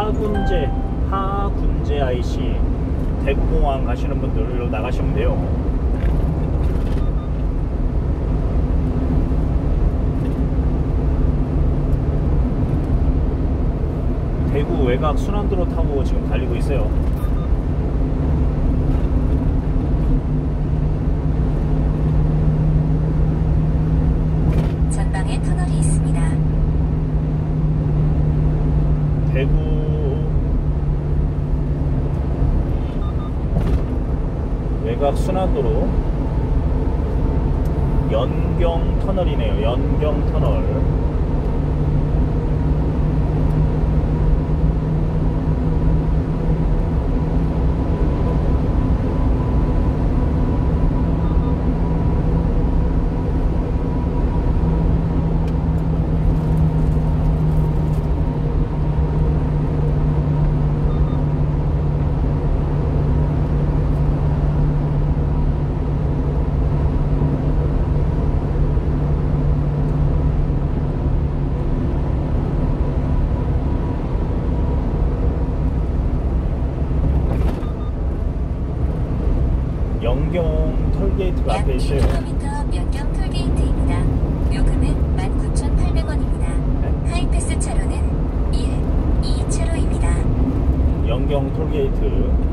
하군제 하군제 IC 대구공항 가시는 분들로 나가시면 돼요. 대구 외곽 순환도로 타고 지금 달리고 있어요. 전방에 터널이 있습니다. 대구 외곽 순환도로 연경 터널이네요. 연경 터널. 연경 톨게이트가 약 앞에 있어요. 2km 면경 톨게이트입니다. 요금은 19,800원입니다. 하이패스 차로는 1, 2차로입니다. 연경 톨게이트